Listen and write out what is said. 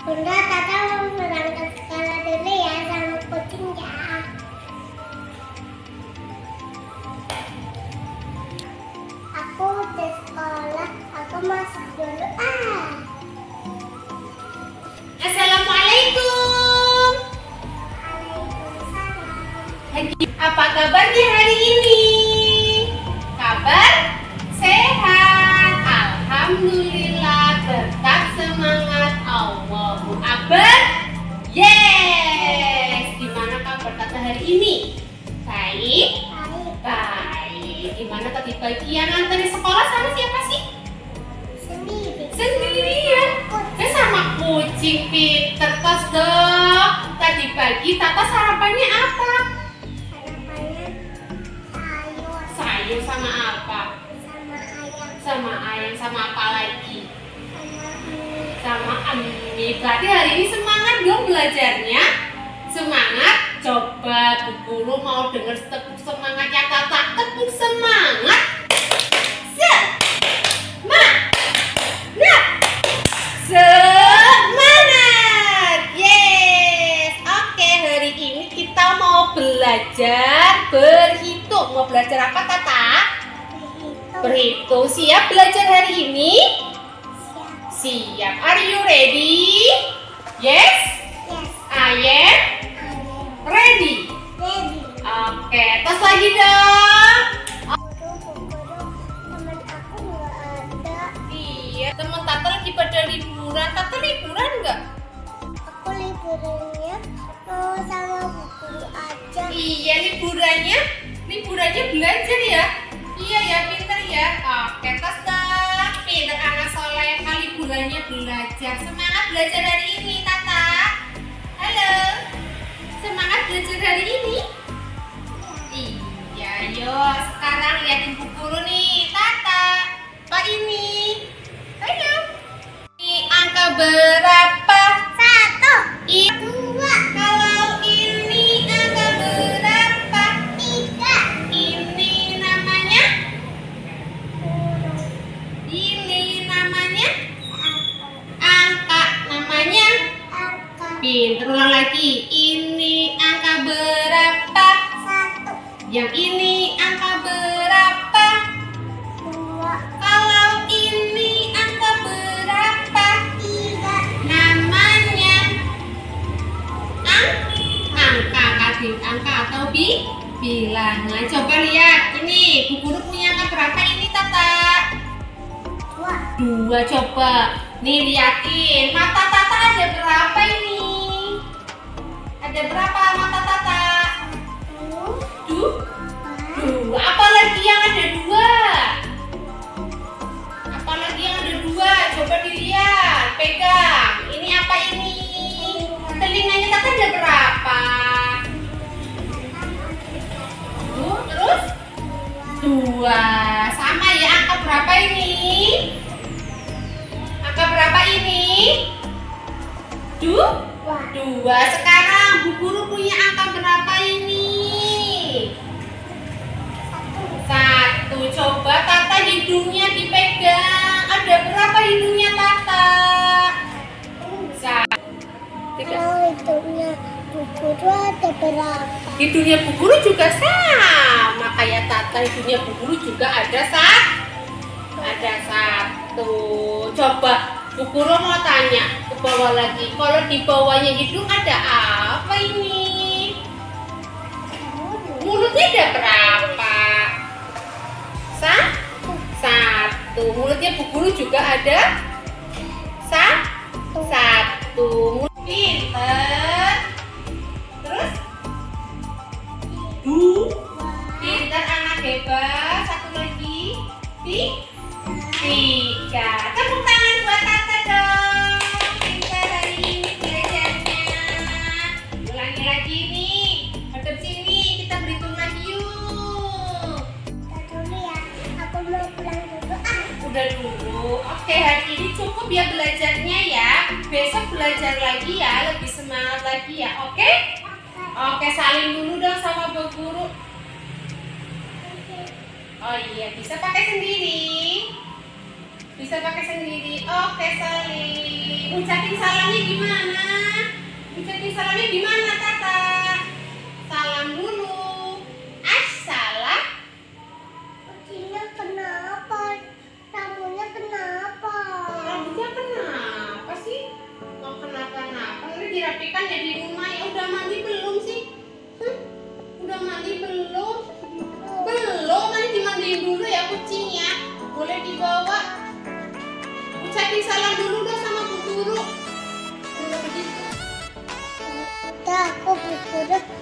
Bunda, Tata mau berangkat sekolah dulu ya sama kucingnya. Aku udah sekolah, aku masuk dulu. Ah, Assalamualaikum. Waalaikumsalam. Apa kabarnya hari ini? Hari ini? Baik. Baik, Baik. Gimana tadi pagi yang nganterin sekolah sama siapa sih? sendiri. Sendirian. Ya sama kucing Peter tos dong. Tadi pagi Tata sarapannya apa? Sarapannya sayur Sayur sama apa? sama ayam Sama ayam sama apa lagi? sama mie. Sama. Berarti hari ini semangat dong belajarnya. Semangat. Coba Bu Guru mau denger tepuk semangatnya Tata. Tepuk semangat. Semangat. Semangat. Yes. Oke, hari ini kita mau belajar berhitung. Mau belajar apa Tata? Begitu. Berhitung. Siap belajar hari ini? Siap. Siap. Are you ready? Yes? Yes. I am lagi dong. Iya, teman Tata lagi pada liburan. Tata liburan nggak? Aku liburannya mau sama bu guru aja. Iya, liburannya. Liburannya belajar ya. Iya ya, pinter ya. Oke, dong. Pinter anak soleh. Kali liburannya belajar. Semangat belajar hari ini, Tata. Halo. Semangat belajar hari ini. Namanya? Angka namanya? Angka Pinter ulang lagi. Ini angka berapa? satu, Yang ini angka berapa? dua, Kalau ini angka berapa? tiga. Namanya ang angka kading angka atau bi bilangan. Coba lihat ini Bu Guru punya angka berapa ini Tata? Dua, Dua coba. Nih liatin mata Tata ada berapa ini? Ada berapa mata Tata? dua, dua. Apalagi yang ada dua? Apalagi yang ada dua? Coba dilihat. Pegang. Ini apa ini? Telinganya Tata ada berapa? Tuh, terus dua. Sama ya angka berapa ini? Du? dua, Dua. Sekarang Bu Guru punya angka berapa ini? satu, Satu. Coba Tata hidungnya dipegang. Ada berapa hidungnya Tata? Satu. Tiga. Kalau hidungnya bu guru ada berapa? Hidungnya Bu Guru juga sama kayak Tata. Hidungnya Bu Guru juga ada satu. Ada satu. Coba Bu Guru mau tanya ke bawah lagi. Kalau di bawahnya hidung ada apa ini? Mulutnya ada berapa? Satu. Satu. Mulutnya Bu Guru juga ada satu. Satu. Pinter. Terus du. Pinter anak hebat. Ulangi lagi nih. Hadap sini. Kita berhitung lagi yuk. Dulu ya. Aku mau pulang dulu. Ah, Udah dulu. Oke, hari ini cukup ya belajarnya ya. Besok belajar lagi ya, lebih semangat lagi ya. Oke? Oke, saling dulu dong sama Bu Guru. Oh iya, bisa pakai sendiri. Bisa pakai sendiri. Oke, salim. Ucapin salamnya gimana? Ucapin salamnya gimana, Tata? Aku berkurut.